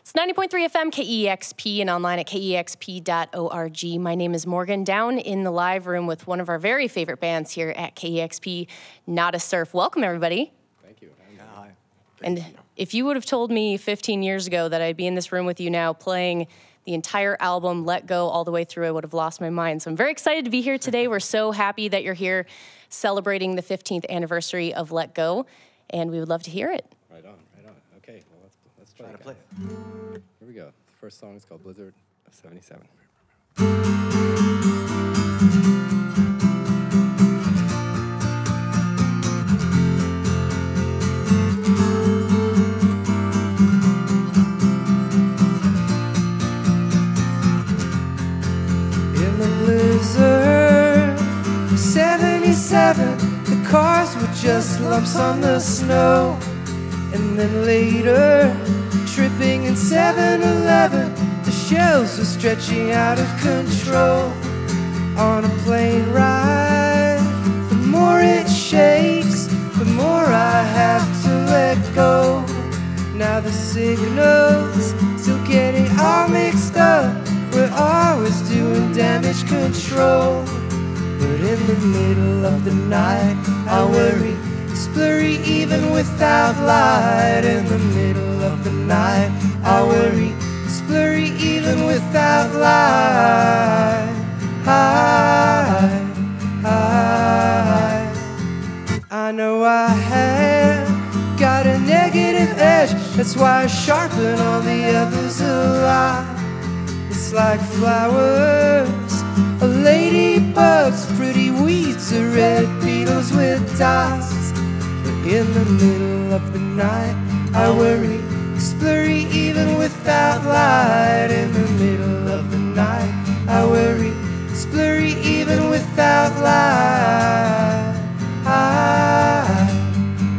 It's 90.3 FM, KEXP, and online at kexp.org. My name is Morgan, down in the live room with one of our very favorite bands here at KEXP, Nada Surf. Welcome, everybody. Thank you. Hi. And if you would have told me 15 years ago that I'd be in this room with you now playing the entire album, Let Go, all the way through, I would have lost my mind. So I'm very excited to be here today. We're so happy that you're here celebrating the 15th anniversary of Let Go, and we would love to hear it. Right on, right on. Okay, well, let's, let's try, Try to play it. Here we go. The first song is called Blizzard of 77. In the blizzard of 77, the cars were just lumps on the snow. And then later, tripping in 7 Eleven, the shelves were stretching out of control. On a plane ride, the more it shakes, the more I have to let go. Now the signals still getting all mixed up. We're always doing damage control. But in the middle of the night, I worry. It's blurry even without light. In the middle of the night, I worry. It's blurry even without light. High, high. I know I have got a negative edge. That's why I sharpen all the others a lot. It's like flowers, or ladybugs, pretty weeds, or red beetles with dots. In the middle of the night, I worry. It's blurry even without light. In the middle of the night, I worry. It's blurry even without light. I,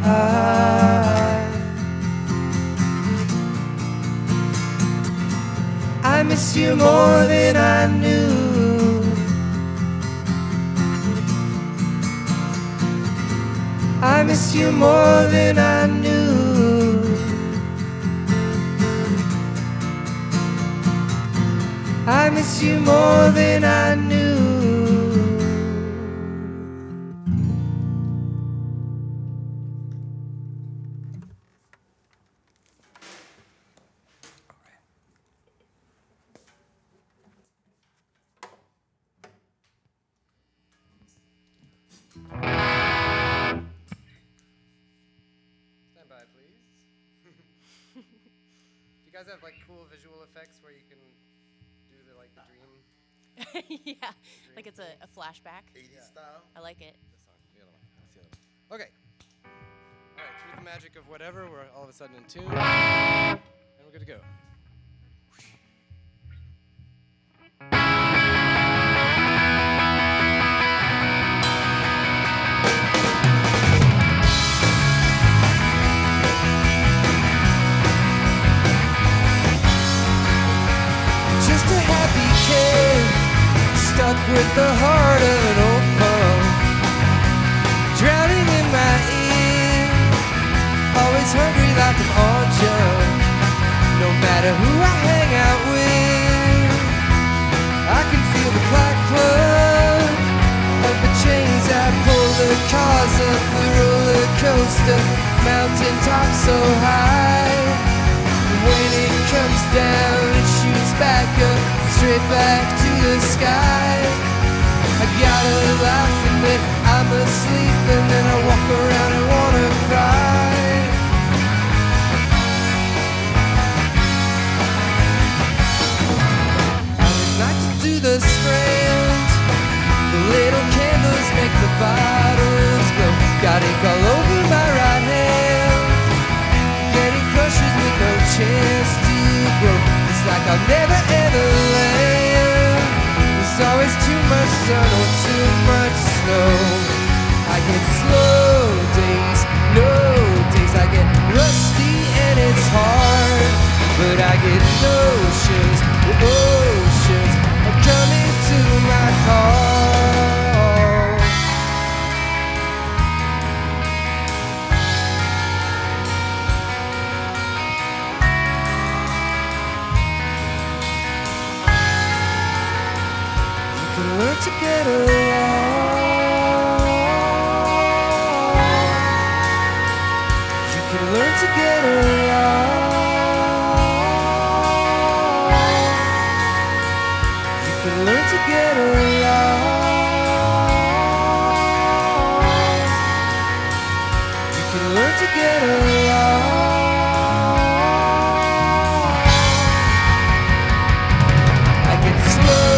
I, I miss you more than I knew. I miss you more than I knew. I miss you more than I knew. Have like cool visual effects where you can do the like the dream? yeah, like it's a, a flashback. 80s style. I like it. This song, the other one. That's the other one. Okay. All right, through the magic of whatever, we're all of a sudden in tune, and we're good to go. With the heart of an old punk. Drowning in my ear, always hungry like an all. No matter who I hang out with, I can feel the clack club of the chains that pull the cars up the roller coaster, mountain top so high. When it comes down, it shoots back up, straight back to the sky. I'll never ever land. There's too much sun or too much snow. I get slow days, no days. I get rusty and it's hard. But I get notions, oceans are coming to my call. Learn to get along. You can learn to get along. I get slow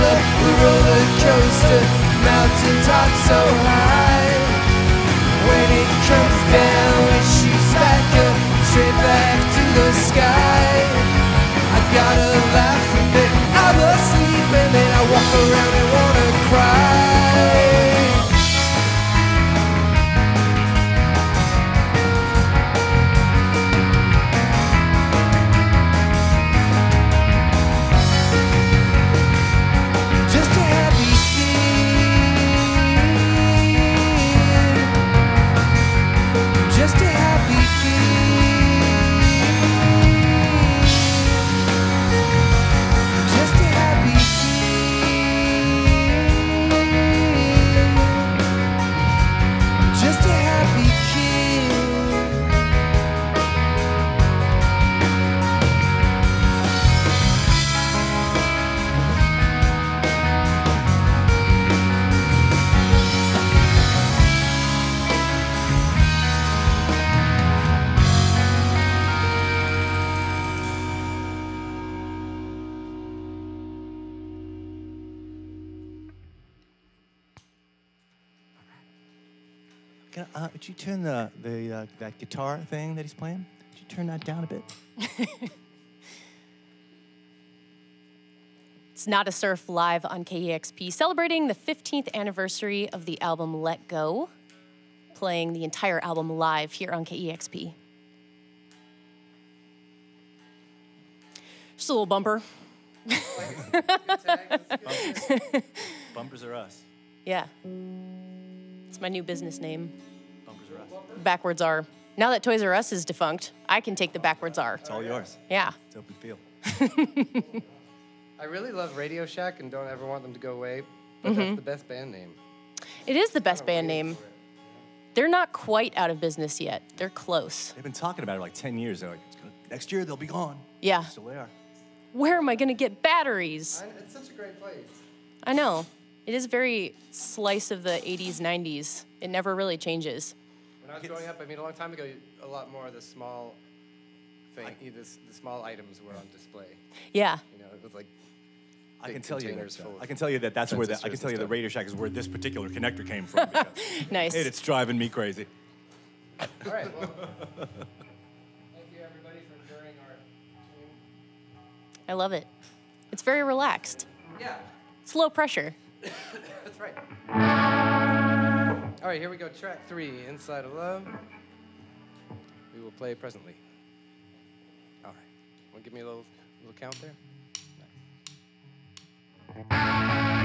the roller coaster, mountaintop so high. Turn the, the uh, that guitar thing that he's playing? Would you turn that down a bit? It's Nada Surf live on KEXP, celebrating the 15th anniversary of the album Let Go, playing the entire album live here on KEXP. Just a little bumper. Bumpers are us. Yeah. It's my new business name. Bumpers are. Backwards R. Now that Toys R Us is defunct, I can take the backwards R. It's all yours. Yeah. It's open field. I really love Radio Shack and don't ever want them to go away, but that's mm-hmm. the best band name. It is the best band name. They're not quite out of business yet. They're close. They've been talking about it like 10 years. They're like, it's gonna, next year they'll be gone. Yeah. Still they are. Where am I going to get batteries? I- It's such a great place. I know. It is very slice of the 80s, 90s. It never really changes. When I was growing up, I mean, a long time ago, a lot more of the small thing, the, the small items were on display. Yeah. You know, it was like I can tell you containers that. I can tell you that that's where the, I can tell you the stuff. Radio Shack is where this particular connector came from. Nice. it, it's driving me crazy. All right. Well, thank you everybody for enduring our tune. I love it. It's very relaxed. Yeah, It's low pressure. that's right. All right, here we go. Track three, Inside of Love. We will play presently. All right. Want to give me a little little count there? Watching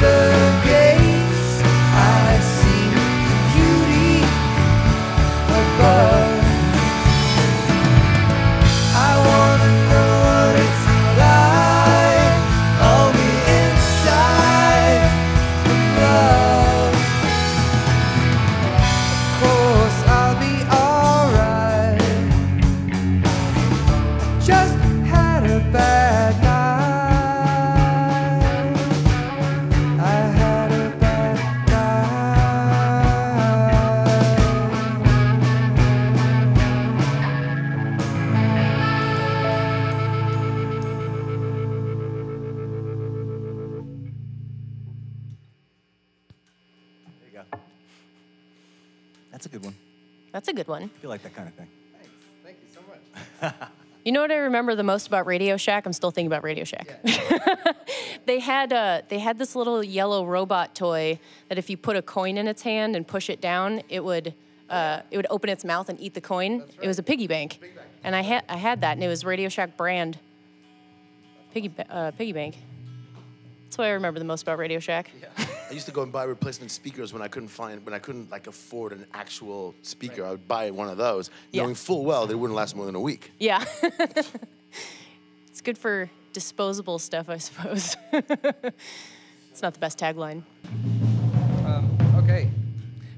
thunder. You know what I remember the most about Radio Shack? I'm still thinking about Radio Shack. they had uh, they had this little yellow robot toy that if you put a coin in its hand and push it down, it would uh, it would open its mouth and eat the coin. It was a piggy bank, Piggy bank. and I had I had that, and it was Radio Shack brand piggy uh, piggy bank. That's what I remember the most about Radio Shack. Yeah. I used to go and buy replacement speakers when I couldn't find when I couldn't like afford an actual speaker. I would buy one of those, Yeah. knowing full well they wouldn't last more than a week. Yeah. it's good for disposable stuff, I suppose. it's not the best tagline. Um, okay.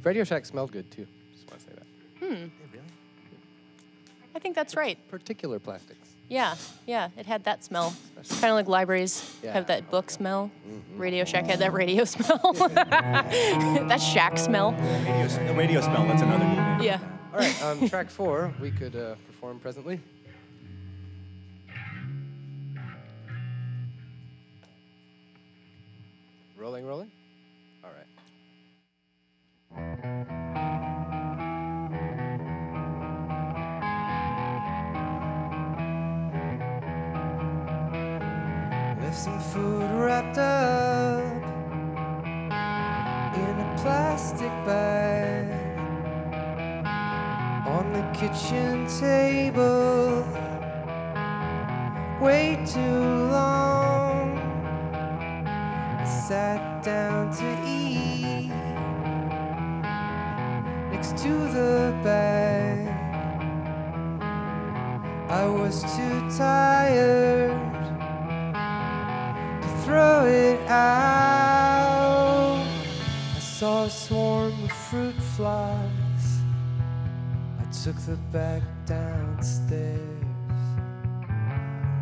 Radio Shack smelled good too. Just want to say that. Hmm. Really? I think that's right. Particular plastics. Yeah, yeah, it had that smell. Kind of like libraries Yeah. have that book smell. Radio Shack had that radio smell. that shack smell. Radio, the radio smell. That's another good name. Yeah. All right. Um, track four, we could uh, perform presently. Rolling, rolling. All right. Left some food wrapped up in a plastic bag on the kitchen table. Way too long. I sat down to eat next to the bag. I was too tired throw it out. I saw a swarm of fruit flies. I took the bag downstairs.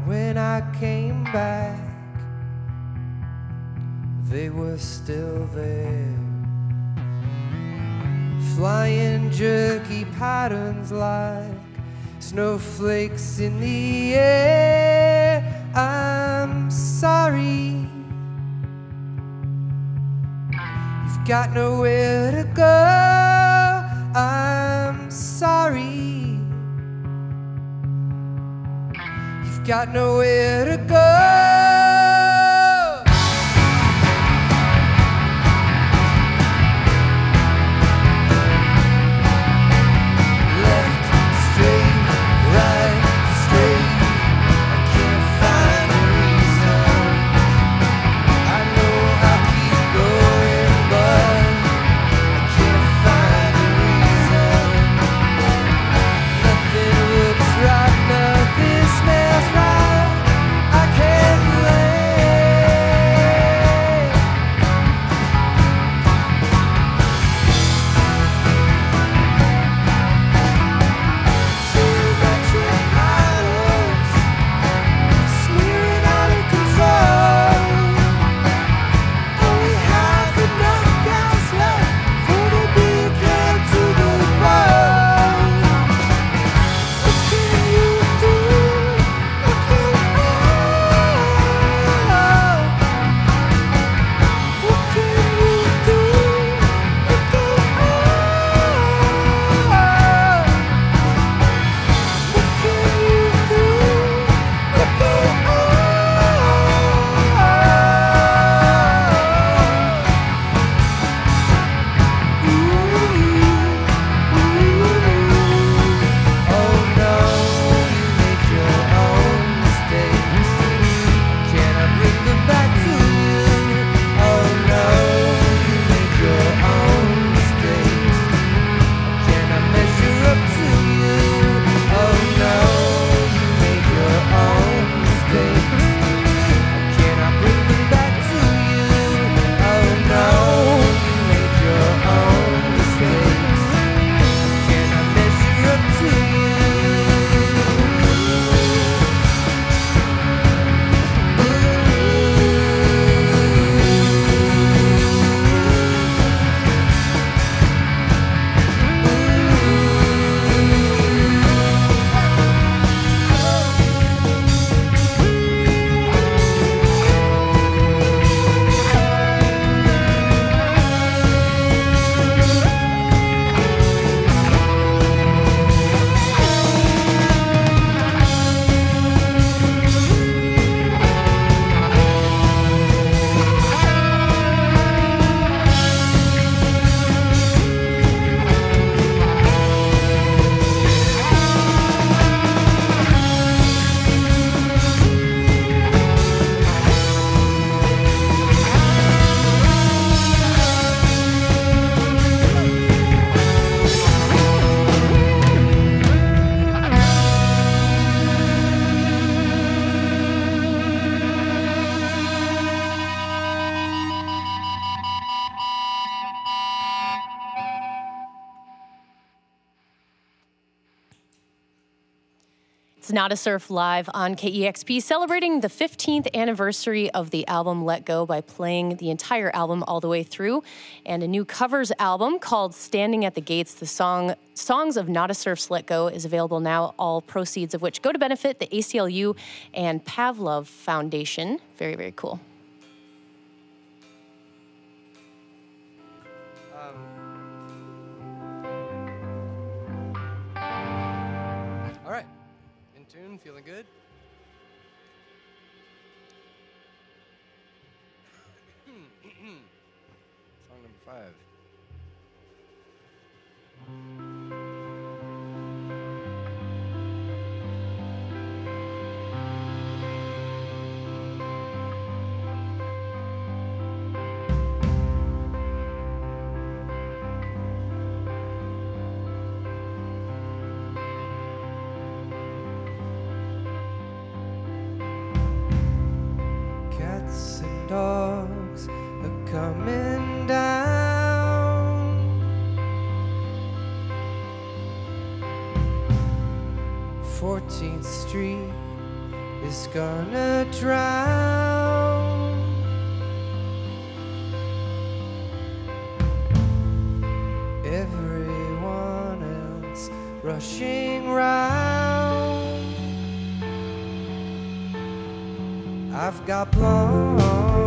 When I came back, they were still there. Flying jerky patterns like snowflakes in the air. I'm sorry. Got nowhere to go. I'm sorry. You've got nowhere to go. Nada Surf live on KEXP, celebrating the 15th anniversary of the album Let Go by playing the entire album all the way through, and a new covers album called Standing at the Gates. The song Songs of Nada Surf's Let Go is available now, all proceeds of which go to benefit the ACLU and Pablove Foundation. Very, very cool. Rushing round. I've got blonde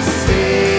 nascer.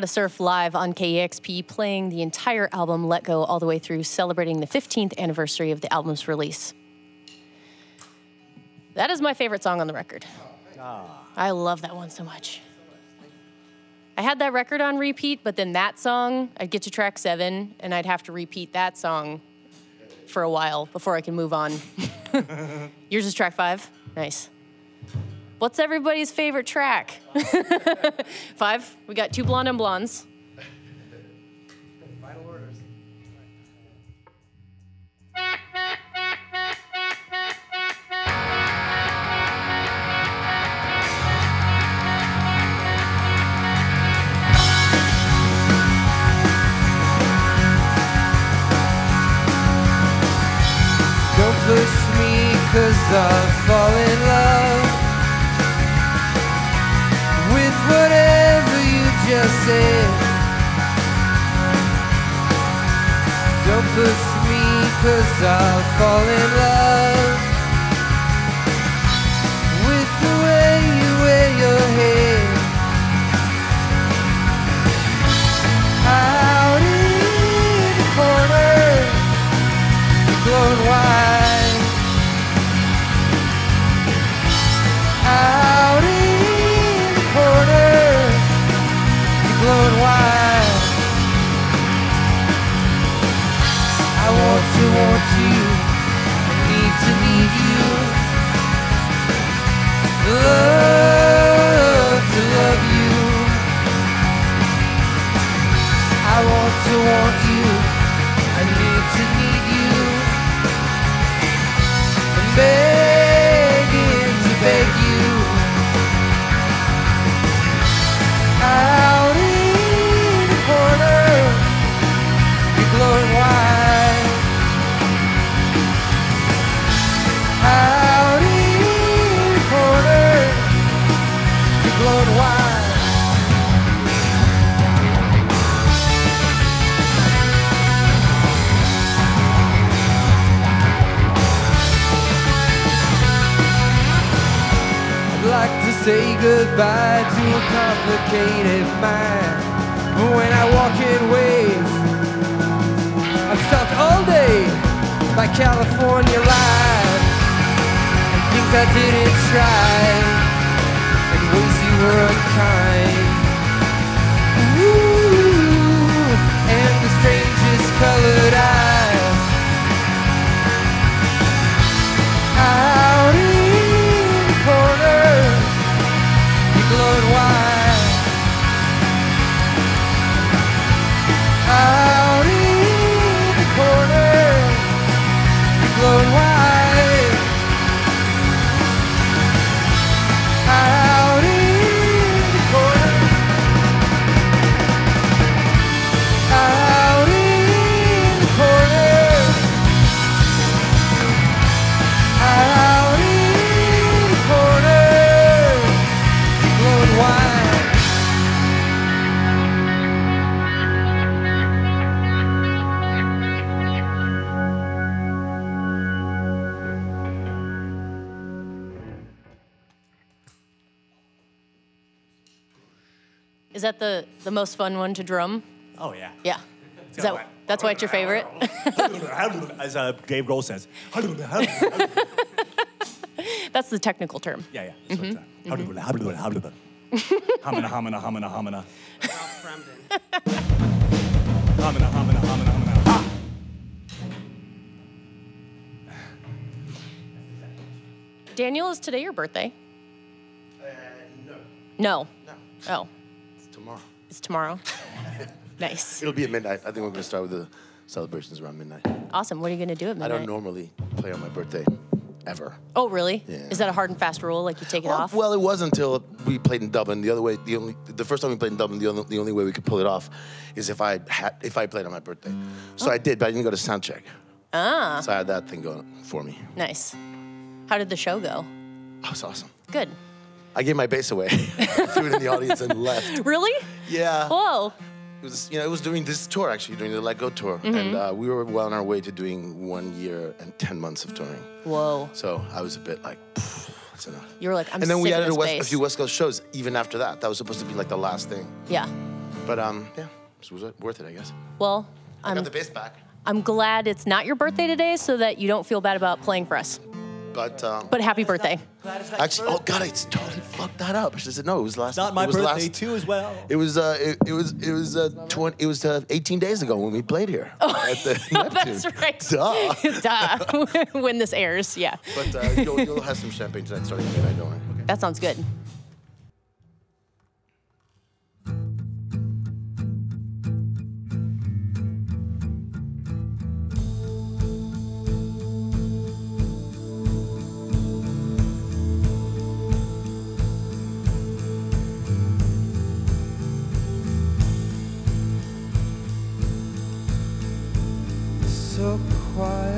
To Surf live on KEXP, playing the entire album Let Go all the way through, celebrating the 15th anniversary of the album's release. That is my favorite song on the record. Ah. I love that one so much. I had that record on repeat, but then that song, I'd get to track seven, and I'd have to repeat that song for a while before I can move on. Yours is track five? Nice. What's everybody's favorite track? Five. We got two Blonde on Blondes. Don't push me cause I'll fall in love Don't push me cause I'll fall in love goodbye to a complicated mind. When I walk in waves, I'm stopped all day by California life and things I didn't try and ways you were unkind. Ooh, and the strangest colored eyes. That the, the most fun one to drum? Oh, yeah. Yeah. Is that, that's why it's your favorite? As uh, Dave Grohl says. that's the technical term. yeah, yeah. So it's, uh, Hamina, hamina, hamina, hamina. Hamina, hamina, hamina, hamina. Ha! Daniel, is today your birthday? Uh, no, No. no. Oh, It's tomorrow. it's tomorrow. nice. It'll be at midnight. I think we're gonna start with the celebrations around midnight. Awesome. What are you going to do at midnight? I don't normally play on my birthday, ever. Oh, really? Yeah. Is that a hard and fast rule? Like you take it Well, off? well, it was until we played in Dublin. The other way, the only, the first time we played in Dublin, the only, the only way we could pull it off is if I had, if I played on my birthday. So I did, but I didn't go to sound check. ah, So I had that thing going for me. nice. How did the show go? That was awesome. Good. I gave my bass away, threw it in the audience, and left. Really? Yeah. Whoa. It was, you know, it was during this tour actually, during the Let Go tour, and uh, we were well on our way to doing one year and ten months of touring. Whoa. So I was a bit like, that's enough. You were like, I'm and then we added a, West, a few West Coast shows even after that. That was supposed to be like the last thing, Yeah. but um, yeah, it was worth it, I guess. Well, I I'm, got the bass back, I'm glad it's not your birthday today so that you don't feel bad about playing for us. But um, But happy birthday. actually, oh god, I totally fucked that up. I should have said no. It was last. Not my it was birthday last- too, as well. It was uh, it, it was it was uh, twenty. It was uh, 18 days ago when we played here at the Oh, Neptune. that's right. Duh. Duh. when this airs, yeah. But uh, you'll, you'll have some champagne tonight starting at midnight, don't worry. Okay. That sounds good. So quiet.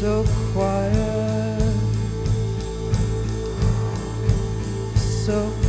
So quiet, so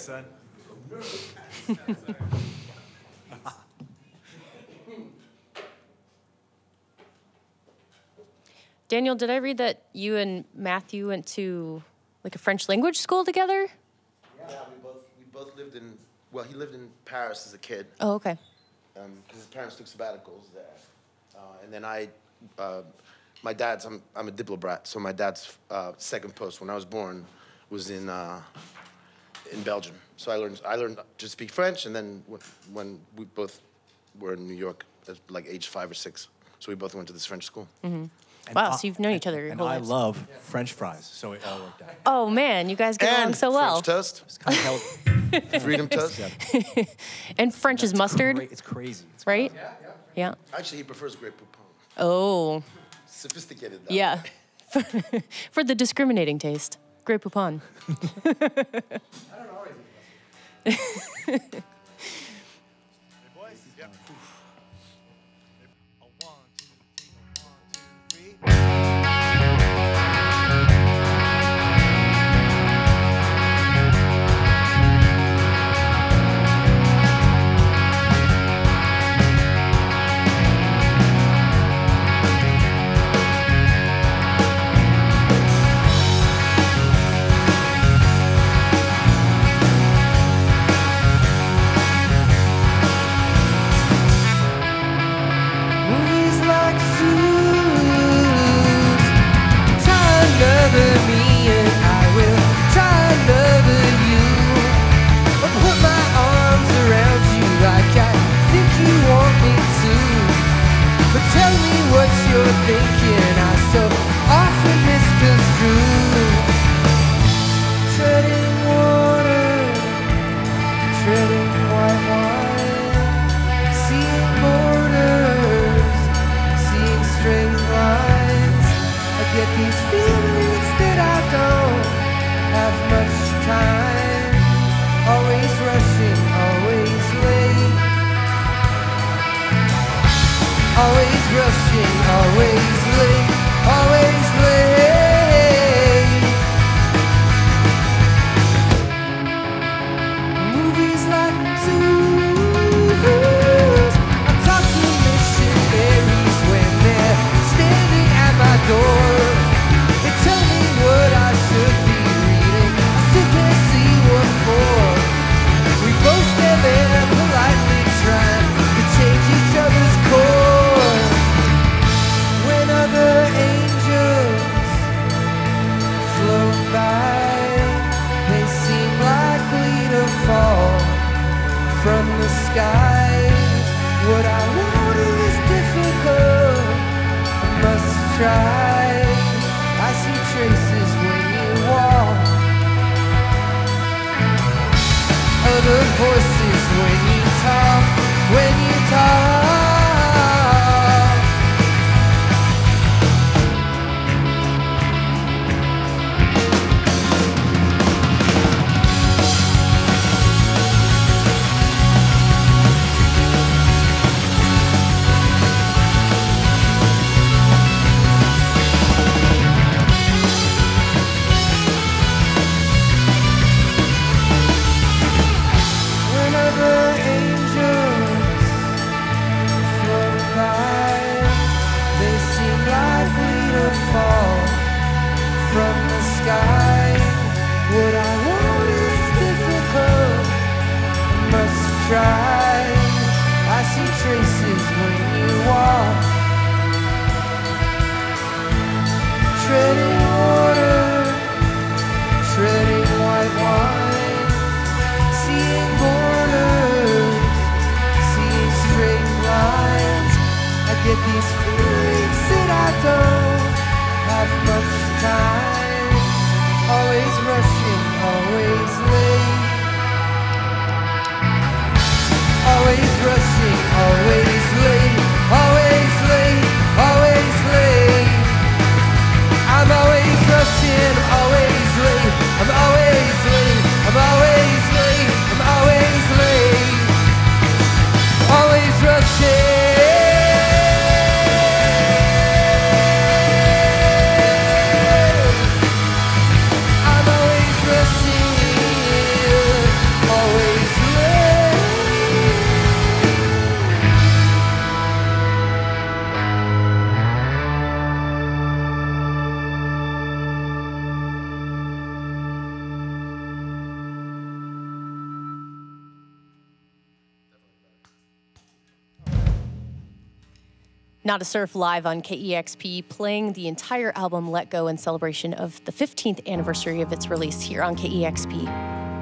son. Daniel, did I read that you and Matthew went to like a French language school together? Yeah, we both we both lived in. Well, he lived in Paris as a kid Oh, okay. because his parents took sabbaticals there, uh, and then I. Uh, my dad's I'm I'm a diplo brat, so my dad's uh, second post when I was born was in uh, in Belgium. So I learned I learned to speak French, and then when, when we both were in New York at like age five or six, so we both went to this French school. Mm-hmm. And Wow, I- so you've known each other your And whole I lives. love French fries, so it all worked out. Oh man, you guys get along And so well. French toast, It's kind of held, freedom toast. And French is mustard, cra- it's crazy. It's right? Yeah. yeah. Actually, he prefers Grey Poupon. Oh, Sophisticated. Though. yeah. For the discriminating taste. Grey Poupon. thinking Nada Surf live on KEXP, playing the entire album Let Go in celebration of the 15th anniversary of its release here on KEXP.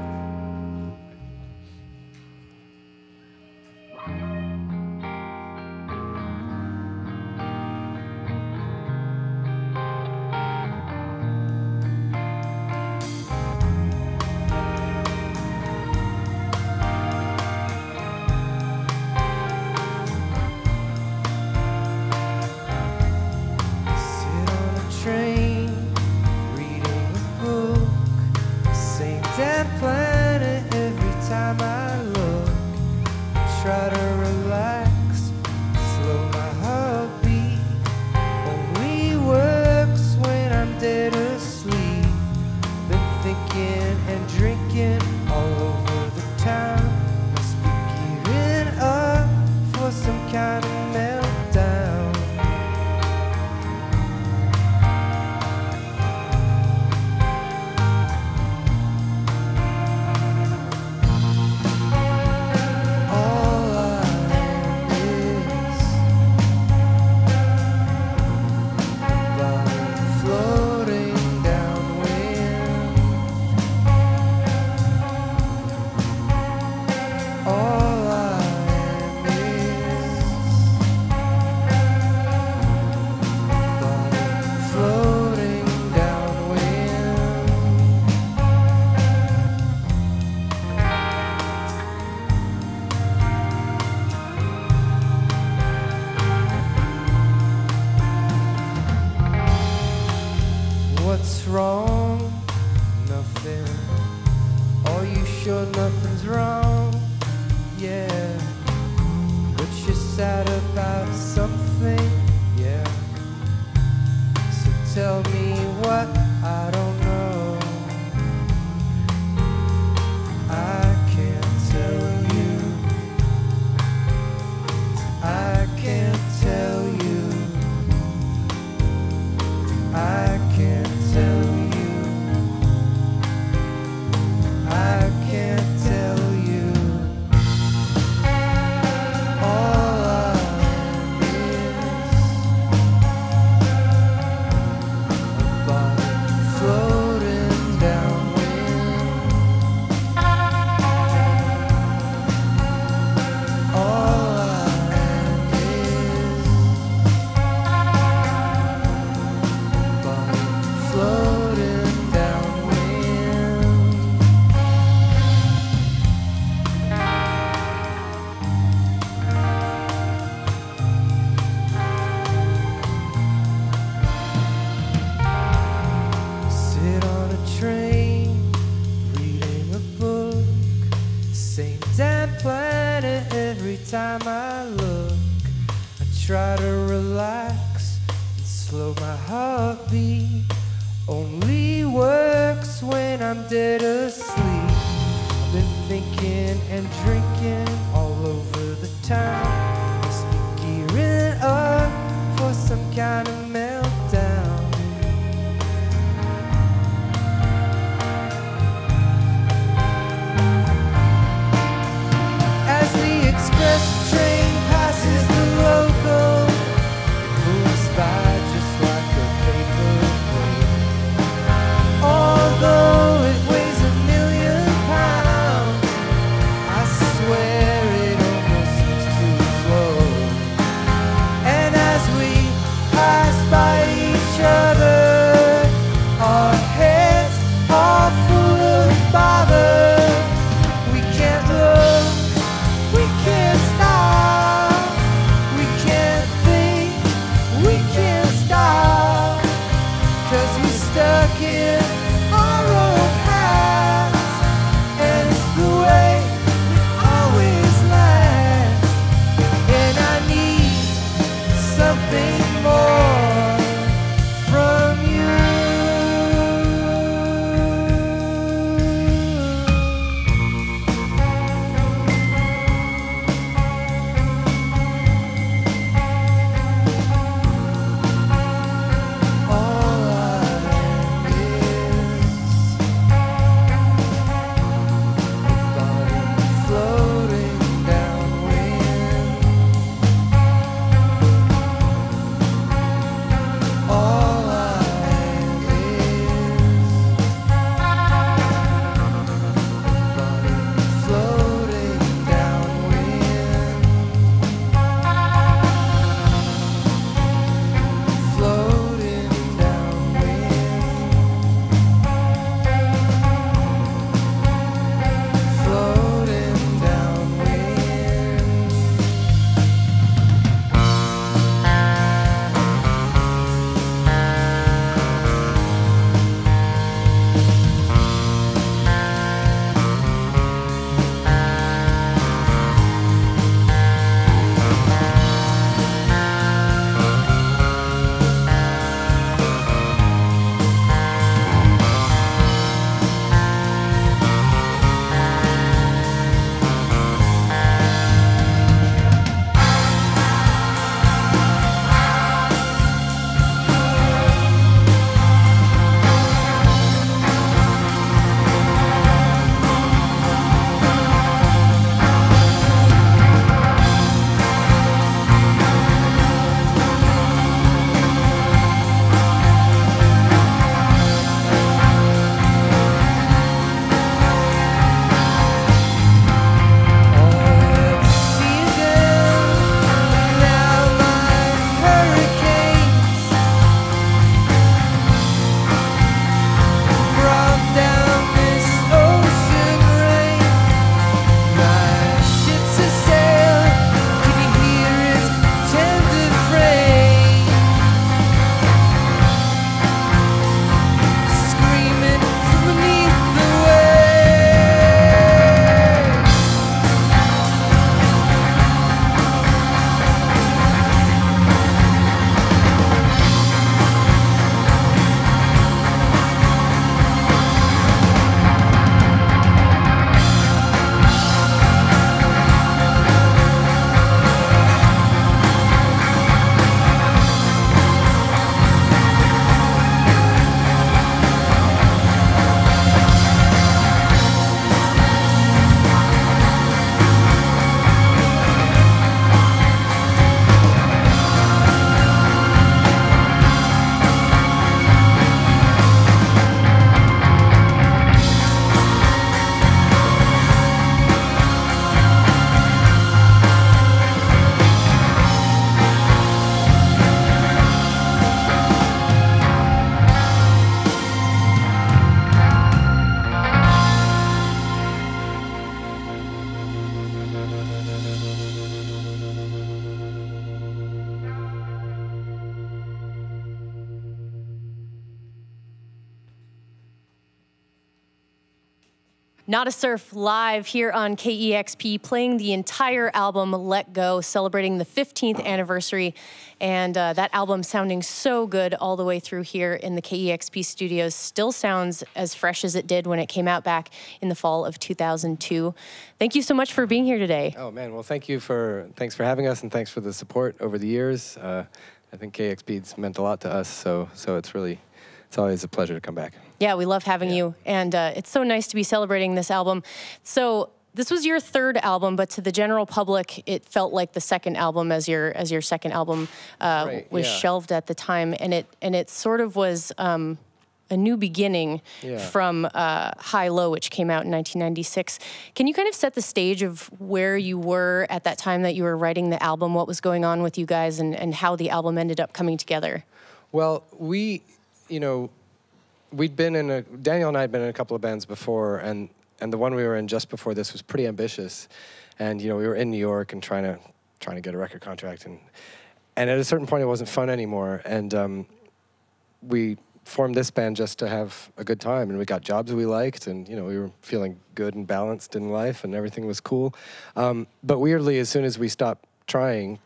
Nada Surf live here on KEXP, playing the entire album Let Go, celebrating the 15th anniversary. And uh, that album sounding so good all the way through here in the KEXP studios still sounds as fresh as it did when it came out back in the fall of 2002. Thank you so much for being here today. Oh man, well thank you for thanks for having us and thanks for the support over the years. Uh, I think KEXP's meant a lot to us, so so it's really it's always a pleasure to come back. Yeah, we love having you. And uh, it's so nice to be celebrating this album. So, this was your third album, but to the general public, it felt like the second album as your as your second album uh, Right, was yeah. shelved at the time, and it and it sort of was um, a new beginning Yeah. from uh, High Low, which came out in 1996. Can you kind of set the stage of where you were at that time that you were writing the album, what was going on with you guys, and, and how the album ended up coming together? Well, we, you know, we'd been in a Daniel and I had been in a couple of bands before, and and the one we were in just before this was pretty ambitious, and you know we were in New York and trying to trying to get a record contract, and and at a certain point it wasn't fun anymore, and um, we formed this band just to have a good time, and we got jobs we liked, and you know we were feeling good and balanced in life, and everything was cool. Um, but weirdly, as soon as we stopped trying,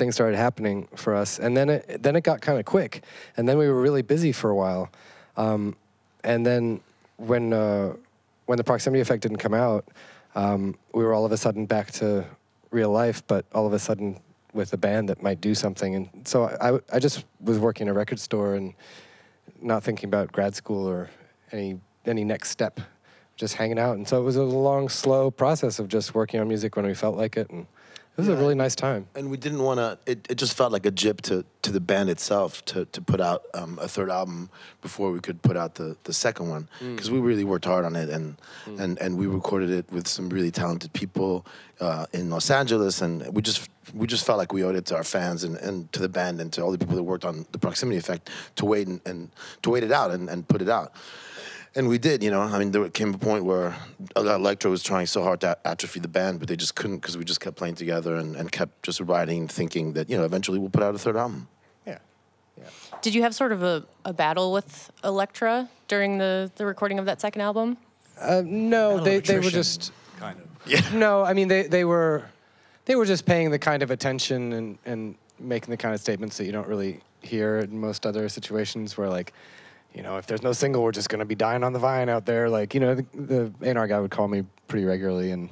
things started happening for us, and then it then it got kind of quick, and then we were really busy for a while, um, and then when uh, when the proximity effect didn't come out, um, we were all of a sudden back to real life, but all of a sudden with a band that might do something, and so I I just was working in a record store and not thinking about grad school or any any next step, just hanging out, and so it was a long, slow process of just working on music when we felt like it, and it was a really nice time. and we didn't want to. It, it just felt like a jip to, to the band itself to, to put out um, a third album before we could put out the, the second one because we really worked hard on it and and and we recorded it with some really talented people uh, in Los Angeles and we just we just felt like we owed it to our fans and, and to the band and to all the people that worked on the proximity effect to wait and, and to wait it out and, and put it out. And we did, you know. I mean, there came a point where Elektra was trying so hard to atrophy the band, but they just couldn't because we just kept playing together and, and kept just writing, thinking that, you know, eventually we'll put out a third album. Yeah. Did you have sort of a, a battle with Elektra during the, the recording of that second album? Uh, no, Battle they, they were just kind of. Yeah. no. I mean, they, they were they were just paying the kind of attention and, and making the kind of statements that you don't really hear in most other situations where like, you know, if there's no single, we're just gonna be dying on the vine out there. Like, you know, the, the A&R guy would call me pretty regularly and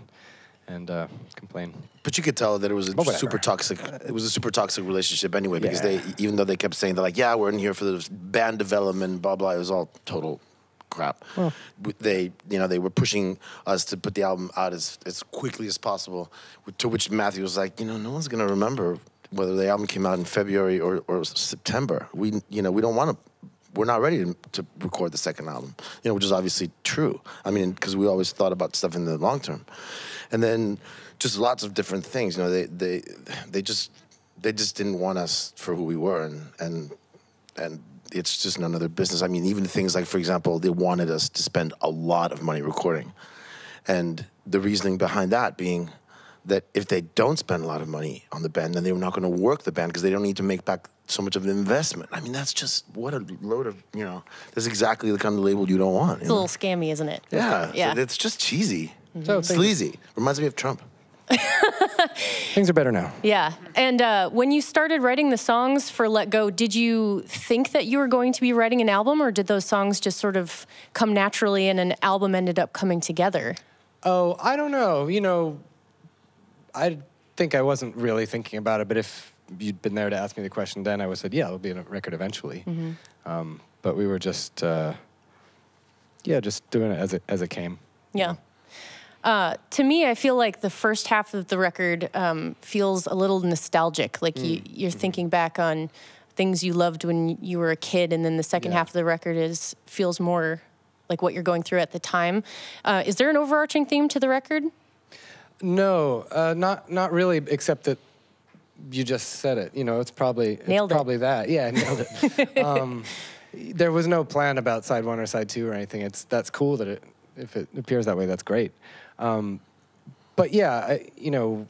and uh, complain. But you could tell that it was a whatever. super toxic. It was a super toxic relationship anyway, because Yeah. they, even though they kept saying they're like, yeah, we're in here for the band development, blah blah. It was all total crap. W- They, you know, they were pushing us to put the album out as as quickly as possible. To which Matthew was like, you know, no one's gonna remember whether the album came out in February or, or September. We, you know, we don't want to. We're not ready to, to record the second album, you know, which is obviously true. I mean, because we always thought about stuff in the long term, and then just lots of different things. You know, they they they just they just didn't want us for who we were, and and and it's just none of their business. I mean, even things like, for example, they wanted us to spend a lot of money recording, and the reasoning behind that being that if they don't spend a lot of money on the band, then they're not going to work the band because they don't need to make back so much of an investment. I mean, that's just what a load of you know. That's exactly the kind of label you don't want. you It's a know? little scammy, isn't it? yeah, Yeah. So it's just cheesy, So things, sleazy. Reminds me of Trump. things are better now. Yeah. And uh, when you started writing the songs for Let Go, did you think that you were going to be writing an album, or did those songs just sort of come naturally and an album ended up coming together? Oh, I don't know. You know, I think I wasn't really thinking about it, but if you'd been there to ask me the question then, I would have said, yeah, it'll be a record eventually. Um, but we were just, uh, yeah, just doing it as it as it came. Yeah. Uh, to me, I feel like the first half of the record um, feels a little nostalgic. Like you, you're thinking back on things you loved when you were a kid, and then the second Yeah. half of the record is feels more like what you're going through at the time. Uh, is there an overarching theme to the record? No, uh, not not really, except that you just said it. You know, it's probably it's Nailed it. probably that. Yeah, nailed it. um, there was no plan about side one or side two or anything. It's that's cool that it if it appears that way. That's great. Um, but yeah, I, you know,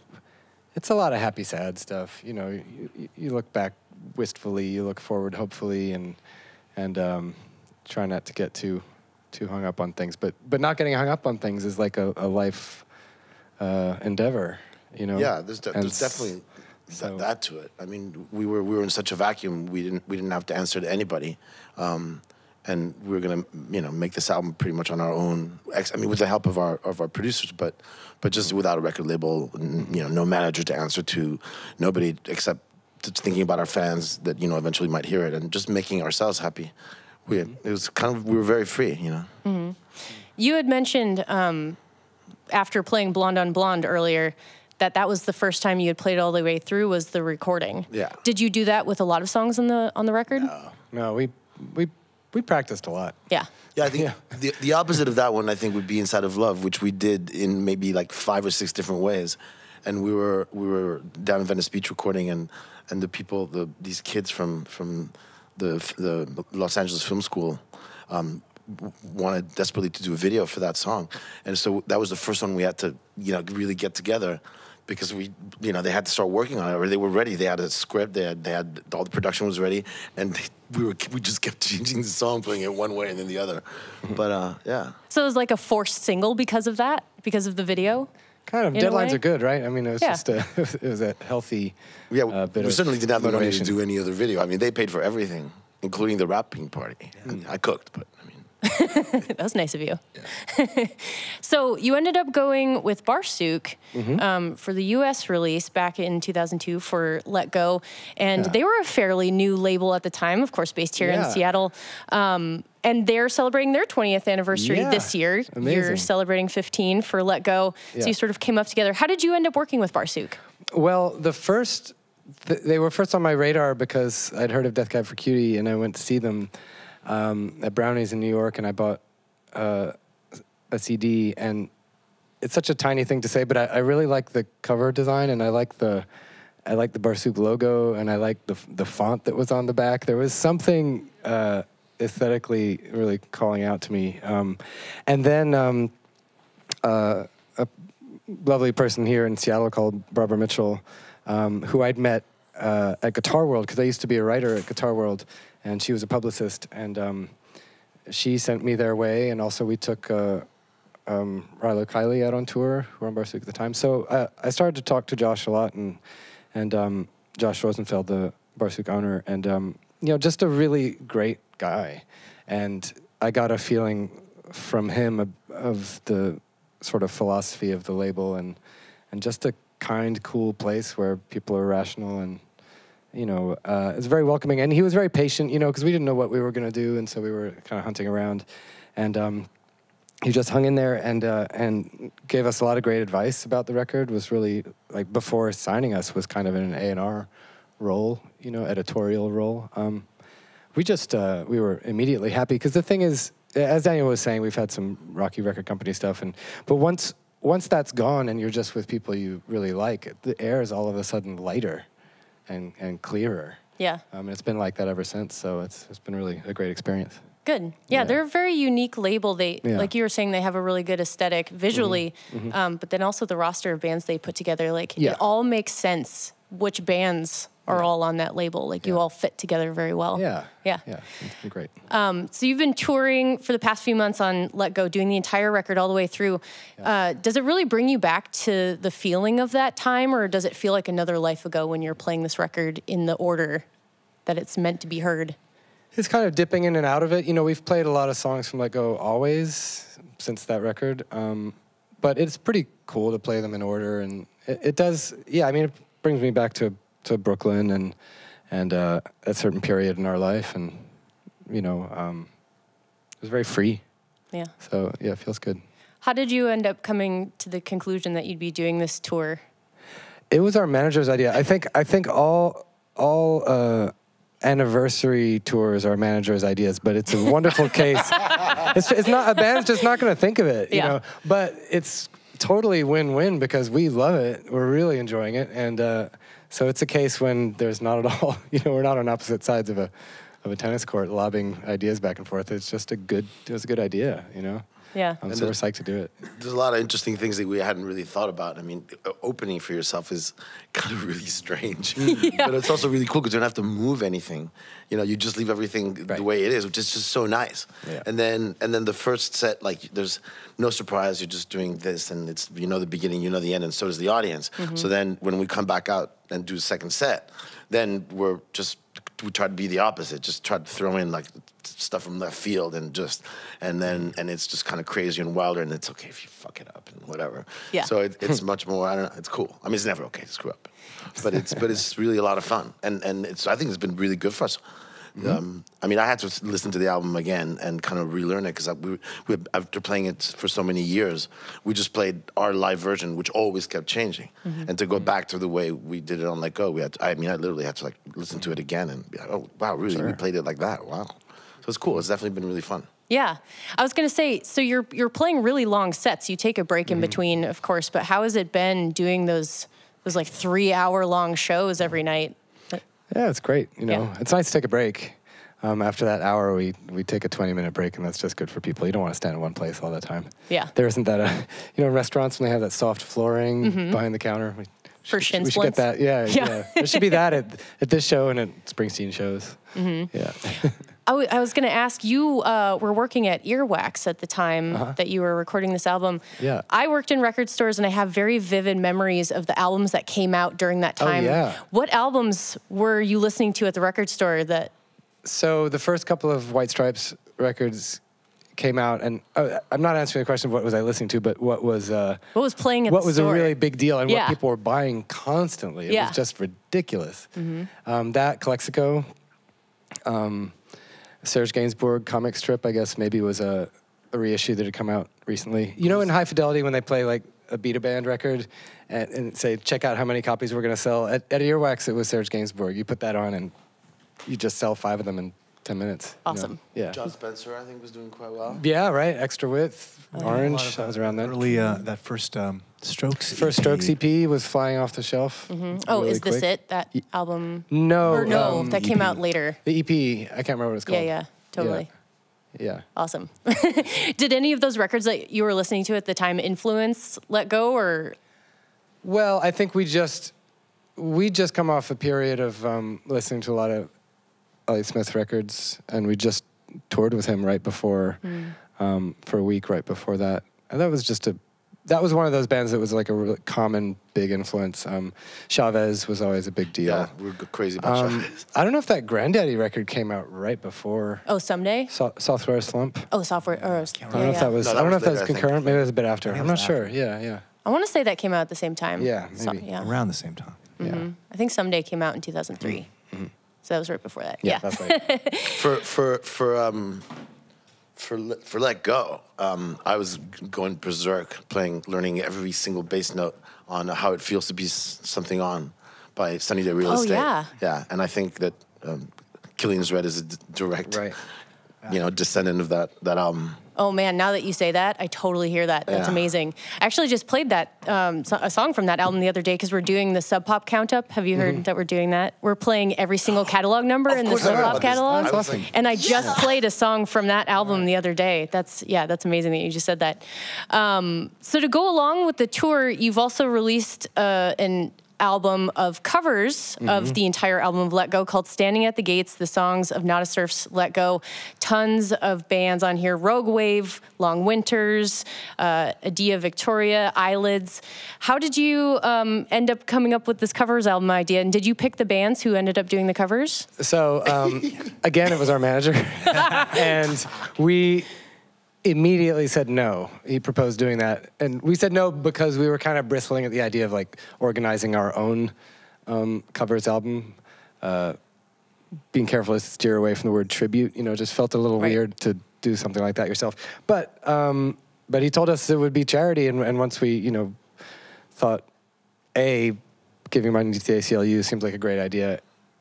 it's a lot of happy, sad stuff. You know, you, you- you look back wistfully, you look forward hopefully, and and um, try not to get too too hung up on things. But but not getting hung up on things is like a, a life uh, endeavor, you know. Yeah, there's, de- there's definitely th- so- that to it. I mean, we were we were in such a vacuum. We didn't we didn't have to answer to anybody, um, and we were gonna you know make this album pretty much on our own. Ex- I mean, with the help of our of our producers, but but just without a record label, you know, no manager to answer to, nobody except thinking about our fans that you know eventually might hear it, and just making ourselves happy. We it was kind of we were very free, you know. You had mentioned um, after playing Blonde on Blonde earlier that that was the first time you had played all the way through was the recording. Yeah. Did you do that with a lot of songs on the on the record? No, no, we we we practiced a lot. Yeah. Yeah, I think Yeah. the the opposite of that one I think would be Inside of Love, which we did in maybe like five or six different ways. And we were we were down in Venice Beach recording and and the people the these kids from from the the Los Angeles Film School um, wanted desperately to do a video for that song. And so that was the first one we had to, you know, really get together because we, you know, they had to start working on it, or they were ready. They had a script. They had, they had all the production was ready, and we were we just kept changing the song, playing it one way and then the other. But uh, yeah, So it was like a forced single because of that, because of the video. Kind of deadlines are good, right? I mean, it was Yeah. just a it was a healthy yeah. uh, bit we of certainly didn't have the money to do any other video. I mean, they paid for everything, including the rapping party. And I cooked, but I mean, that was nice of you. so you ended up going with Barsuk Mm-hmm. um, for the U.S. release back in 2002 for Let Go, and Yeah. they were a fairly new label at the time, of course, based here in Seattle. Um, and they're celebrating their 20th anniversary Yeah. this year. You're celebrating 15 for Let Go. So you sort of came up together. How did you end up working with Barsuk? Well, the first, th- they were first on my radar because I'd heard of Death Cab for Cutie, and I went to see them um, at Brownies in New York, and I bought uh, a CD, and it's such a tiny thing to say, but I, I really like the cover design, and I like the, I like the Barsuk logo, and I like the the font that was on the back. There was something uh, aesthetically really calling out to me, um, and then. Um, uh, a lovely person here in Seattle called Barbara Mitchell, um, who I'd met uh, at Guitar World because I used to be a writer at Guitar World, and she was a publicist, and um, she sent me their way, and also we took uh, um, Rilo Kiley out on tour, who were on Barsuk at the time. So uh, I started to talk to Josh a lot, and and um, Josh Rosenfeld, the Barsuk owner, and um, you know, just a really great guy, and I got a feeling from him of, of the sort of philosophy of the label, and and just a kind, cool place where people are rational and you know, uh, it's very welcoming. And he was very patient, you know, because we didn't know what we were going to do, and so we were kind of hunting around. And um, he just hung in there and uh, and gave us a lot of great advice about the record. Was really like before signing us was kind of in an A and R role, you know, editorial role. Um, we just uh, we were immediately happy because the thing is, as Daniel was saying, we've had some rocky record company stuff, and but once once that's gone and you're just with people you really like, the air is all of a sudden lighter and and clearer. Yeah. Um, and it's been like that ever since. So it's it's been really a great experience. Good. Yeah, Yeah. they're a very unique label. They, Yeah. like you were saying, they have a really good aesthetic visually, Um, but then also the roster of bands they put together, like Yeah. it all makes sense. Which bands are all on that label? Like you all fit together very well. Yeah. Yeah. Yeah. It's been great. So you've been touring for the past few months on Let Go, doing the entire record all the way through. Uh, does it really bring you back to the feeling of that time, or does it feel like another life ago when you're playing this record in the order that it's meant to be heard? It's kind of dipping in and out of it. You know, we've played a lot of songs from Let Go always since that record, um, but it's pretty cool to play them in order, and it, it does. Yeah, I mean, it brings me back to to Brooklyn and and uh, a certain period in our life, and you know, um, it was very free. Yeah. So yeah, it feels good. How did you end up coming to the conclusion that you'd be doing this tour? It was our manager's idea. I think I think all all uh, anniversary tours are managers' ideas, but it's a wonderful case. It's, it's not a band's just not going to think of it, you Yeah. know. But it's totally win-win because we love it. We're really enjoying it, and uh, so it's a case when there's not at all. You know, we're not on opposite sides of a of a tennis court, lobbing ideas back and forth. It's just a good. It was a good idea, you know. Yeah. Um, And so we're the- psyched to do it. There's a lot of interesting things that we hadn't really thought about. I mean, opening for yourself is kind of really strange, but it's also really cool because you don't have to move anything. You know, you just leave everything the way it is, which is just so nice. Yeah. And then, and then the first set, like, there's no surprise. You're just doing this, and it's you know the beginning, you know the end, and so does the audience. So then, when we come back out and do the second set, then we're just we try to be the opposite. Just try to throw in like stuff from left field and just and then mm. and it's just kind of crazy and wilder and it's okay if you fuck it up and whatever. Yeah. So it, it's much more. I don't know. It's cool. I mean, it's never okay to screw up, but it's but it's really a lot of fun and and it's I think it's been really good for us. Um, I mean, I had to listen to the album again and kind of relearn it because we, we, after playing it for so many years, we just played our live version, which always kept changing. And to go back to the way we did it on Let Go, we had. To, I mean, I literally had to like listen to it again and be like, oh wow, really, we played it like that. Wow. So it's cool. It's definitely been really fun. Yeah, I was gonna say. So you're you're playing really long sets. You take a break Mm-hmm. in between, of course. But how has it been doing those those like three hour long shows every night? Yeah, it's great. You know, Yeah. it's nice to take a break. Um, after that hour, we we take a 20 minute break, and that's just good for people. You don't want to stand in one place all the time. Yeah. There isn't that, uh, you know, restaurants when they have that soft flooring behind the counter. We, Mm-hmm. For should- shin We should get that. Yeah, Yeah. yeah. There should be that at, at this show and at Springsteen shows. Mm-hmm. Yeah. I, w- I was going to ask you uh, were working at Earwax at the time that you were recording this album. Uh-huh. Yeah. I worked in record stores and I have very vivid memories of the albums that came out during that time. Oh, time. yeah. What albums were you listening to at the record store that so the first couple of White Stripes records came out, and uh, I'm not answering the question of what was I listening to, but what was uh, what was playing at what was store? a really big deal and Yeah. what people were buying constantly. It Yeah. Mm-hmm. was just ridiculous. Um, that Calexico, um, Serge Gainsbourg comic strip, I guess maybe was a, a reissue that had come out recently. You know, in High Fidelity when they play like a Beta Band record and, and say, check out how many copies we're going to sell. At, at Earwax, it was Serge Gainsbourg. You put that on and you just sell five of them in 10 minutes. you know? Awesome. Yeah. Jon Spencer, I think, was doing quite well. Yeah, right. Extra width, A lot orange. of, That was around then. Early, uh, that first um, Strokes. First Strokes EP was flying off the shelf. Oh, really is this quick. it? That album? No, or no, um, that came out later. The EP, I can't remember what it's Yeah, called. yeah, yeah, totally. Yeah. Awesome. Did any of those records that you were listening to at the time influence Let Go or Well, I think we just we just come off a period of um, listening to a lot of Elliott Smith records, and we just toured with him right before um, for a week right before that, and that was just a that was one of those bands that was like a really common big influence. Um, Chavez was always a big deal. Yeah, we're crazy about Um, Chavez. I don't know if that Grandaddy record came out right before Oh Sumday? Sa- South Florida Slump. Oh, software. Or, I don't know if that was. No, I don't know if that was concurrent. Maybe it was a bit after. I'm not was sure. after. Yeah, yeah. I want to say that came out at the same time. Yeah, So- maybe. yeah. Around the same time. Yeah. I think Sumday came out in 2003. So that was right before that. Yeah. That's right. for for for um for Let- for let go um i was going berserk playing learning every single bass note on how it feels to be something on by sunny day real Oh, estate yeah. yeah and i think that um, killian's red is a d- direct Right. you know descendant of that that album Oh man, now that you say that, I totally hear that. That's Yeah. amazing. I actually just played that um, so- a song from that album the other day because we're doing the Sub Pop count up. Have you heard that we're doing that? We're playing every single catalog number in the Sub Pop catalog. That's awesome. And I just played a song from that album the other day. That's yeah, that's amazing that you just said that. Um, so to go along with the tour, you've also released uh, an album of covers of the entire album of Let Go called Standing at the Gates, the songs of Nada Surf's Let Go. Tons of bands on here Rogue Wave, Long Winters, uh, Adia Victoria, Eyelids. How did you um, end up coming up with this covers album idea? And did you pick the bands who ended up doing the covers? So um, again, it was our manager, and we immediately said no. He proposed doing that, and we said no because we were kind of bristling at the idea of like organizing our own um, covers album. Uh, being careful to steer away from the word tribute, you know, just felt a little Right. weird to do something like that yourself. But um, but he told us it would be charity, and, and once we, you know, thought a giving money to the ACLU seems like a great idea,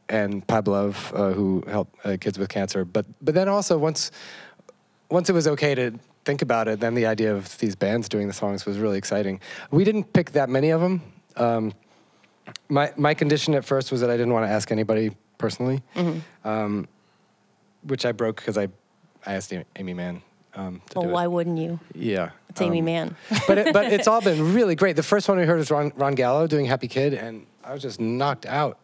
and Pablove, uh, who helped uh, kids with cancer. But but then also once once it was okay to think about it, then the idea of these bands doing the songs was really exciting. We didn't pick that many of them. Um, my my condition at first was that I didn't want to ask anybody personally. Um, which I broke because I, I asked Amy- Mann um, to Well, why it. wouldn't you? Yeah, It's Amy um, Mann. but it, but it's all been really great. The first one we heard was Ron, Ron Gallo doing Happy Kid, and I was just knocked out.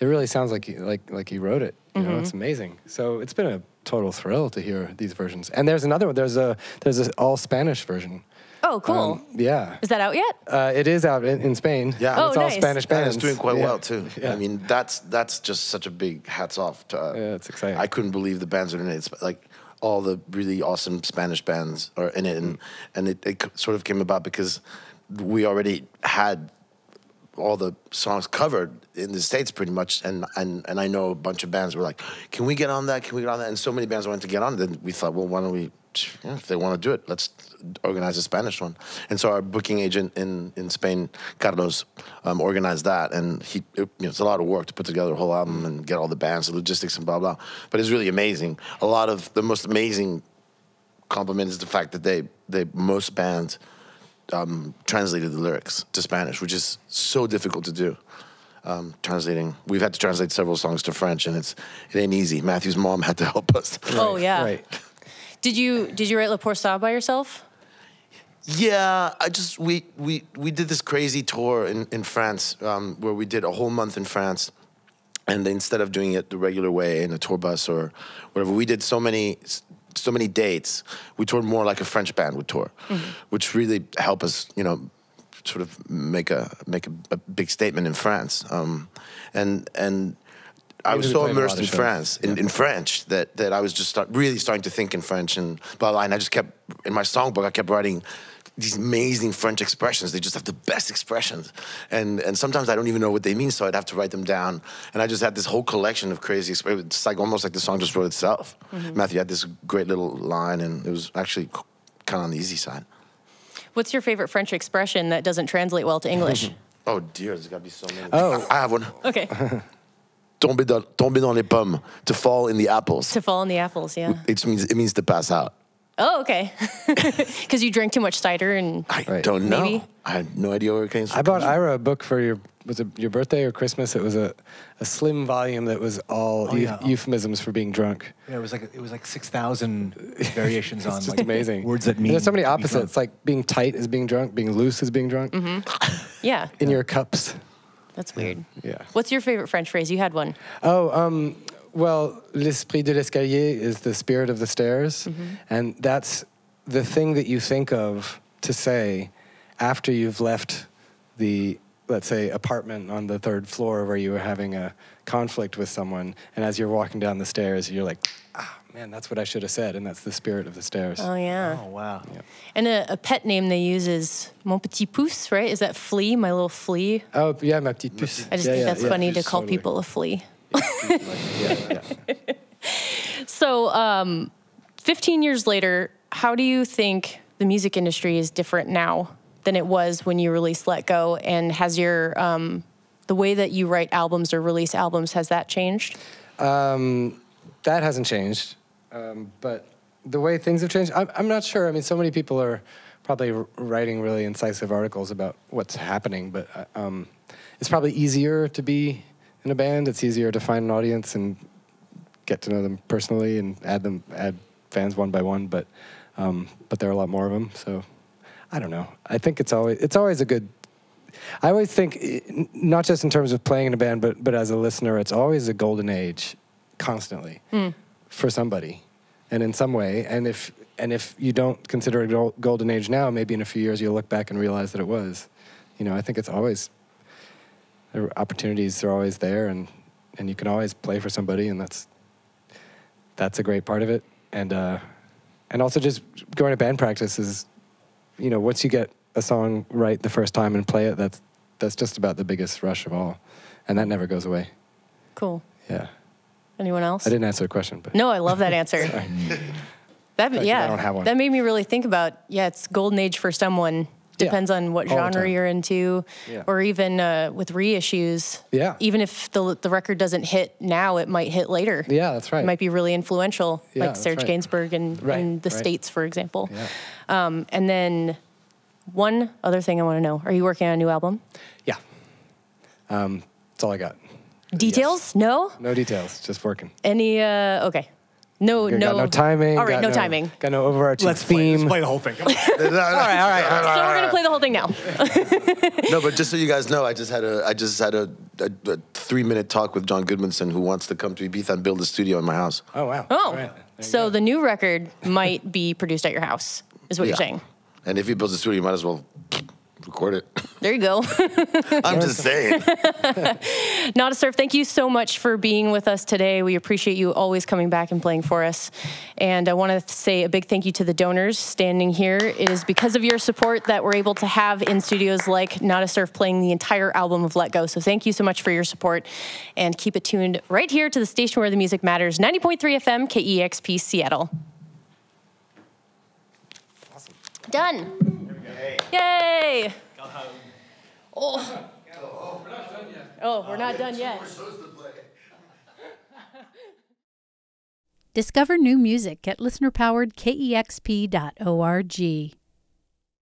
It really sounds like he, like like he wrote it. You know, it's amazing. So it's been a total thrill to hear these versions. And there's another one. There's a there's an all Spanish version. Oh, cool. Um, yeah, Is that out yet? uh, it is out in, in Spain. Yeah. and Oh, it's all nice. Spanish And bands. it's doing quite Yeah. well too. Yeah. I mean, that's that's just such a big hats off to. Uh, Yeah, it's exciting. I couldn't believe the bands are in it. It's like all the really awesome Spanish bands are in it, and and it, it sort of came about because we already had all the songs covered in the states pretty much and and and I know a bunch of bands were like can we get on that? Can we get on that? And so many bands wanted to get on then we thought well why don't we yeah, if they want to do it let's organize a Spanish one. And so our booking agent in in Spain Carlos um, organized that and he it, you know, it's a lot of work to put together a whole album and get all the bands the logistics and blah blah. But it's really amazing. A lot of the most amazing compliment is the fact that they they most bands um, translated the lyrics to Spanish, which is so difficult to do. Um, translating, we've had to translate several songs to French, and it's it ain't easy. Matthew's mom had to help us. oh yeah. Right. Did you did you write Là Pour Ça by yourself? Yeah, I just we we we did this crazy tour in in France um, where we did a whole month in France, and instead of doing it the regular way in a tour bus or whatever, we did so many so many dates. We toured more like a French band would tour, which really helped us, you know, sort of make a make a, a big statement in France. Um, and and I was so played a lot immersed in. France, in, in French, that, that I was just start, really starting to think in French and blah, blah, blah. And I just kept, in my songbook, I kept writing these amazing French expressions. They just have the best expressions. And, and sometimes I don't even know what they mean, so I'd have to write them down. And I just had this whole collection of crazy expressions. It's like almost like the song just wrote itself. Mm-hmm. Matthew had this great little line, and it was actually kind of on the easy side. What's your favorite French expression that doesn't translate well to English? Oh dear, there's got to be so many. Oh. I have one. okay. Tomber dans, tomber dans les pommes, to fall in the apples. to fall in the apples, yeah. It means, it means to pass out. Oh, okay. Because you drank too much cider and I Right. don't know. Maybe. I had no idea where it came from. I bought Ira a book for your was it your birthday or Christmas? It was a, a slim volume that was all Oh, eu- yeah. euphemisms for being drunk. Yeah, it was like it was like six thousand variations on It's just like amazing. words that And mean. There's so many to be opposites, like being tight is being drunk, being loose is being drunk. yeah, In your cups. that's weird. Yeah. What's your favorite French phrase? You had one. Oh, um, well, l'esprit de l'escalier is the spirit of the stairs, and that's the thing that you think of to say after you've left the, let's say, apartment on the third floor where you were having a conflict with someone, and as you're walking down the stairs, you're like, ah, man, that's what I should have said, and that's the spirit of the stairs. Oh, yeah. Oh wow. And a, a pet name they use is Mon Petit Pouce, right? Is that flea, my little flea? Oh, yeah, ma petite puce. I just Yeah, think yeah, that's yeah. funny to call totally. people a flea. So, um, 15 years later, how do you think the music industry is different now than it was when you released Let Go? And has your um, the way that you write albums or release albums has that changed? Um, that hasn't changed, um, but the way things have changed, I'm, I'm not sure. I mean, so many people are probably writing really incisive articles about what's happening, but uh, um, it's probably easier to be in a band. It's easier to find an audience and get to know them personally and add them add fans one by one. But um, but there are a lot more of them, so I don't know. I think it's always it's always a good I always think, eh, not just in terms of playing in a band, but but as a listener, it's always a golden age, constantly, for somebody, and in some way. And if and if you don't consider it a golden age now, maybe in a few years you'll look back and realize that it was. You know, I think it's always opportunities are always there, and and you can always play for somebody, and that's that's a great part of it. And uh, and also just going to band practice is you know, once you get a song right the first time and play it, that's that's just about the biggest rush of all, and that never goes away. Cool. Yeah, Anyone else? I didn't answer the question, but No, I love that answer. that I yeah, don't have one. that made me really think about yeah, it's golden age for someone. Yeah, Depends on what all genre you're into, Yeah. or even uh, with reissues. Yeah. Even if the the record doesn't hit now, it might hit later. yeah, that's right. It might be really influential, Yeah, like Serge right. Gainsbourg in, Right, in the right. states, for example. Yeah. Um, and then one other thing I want to know: Are you working on a new album? Yeah, um, that's all I got. Details? No. No details, just working. Any? Uh, okay. No, Got no. no timing. All right, got no timing. Got no overarching Let's play, theme. let's play the whole thing. Come on. all right, all right, all right. So we're gonna play the whole thing now. No, but just so you guys know, I just had a I just had a, a, a three minute talk with John Goodmanson, who wants to come to Ibiza and build a studio in my house. Oh wow. Oh, All right. So go. the new record might be produced at your house, is what you're Yeah. saying. And if he builds a studio, you might as well record it. There you go. I'm just saying. Nada Surf, thank you so much for being with us today. We appreciate you always coming back and playing for us. And I want to say a big thank you to the donors standing here. It is because of your support that we're able to have in studios like Nada Surf playing the entire album of Let Go. So thank you so much for your support. And keep it tuned right here to the station where the music matters 90.3 FM, KEXP Seattle. Done. Yay. Oh. Oh, we're not done yet. Discover new music at listenerpoweredkexp.org.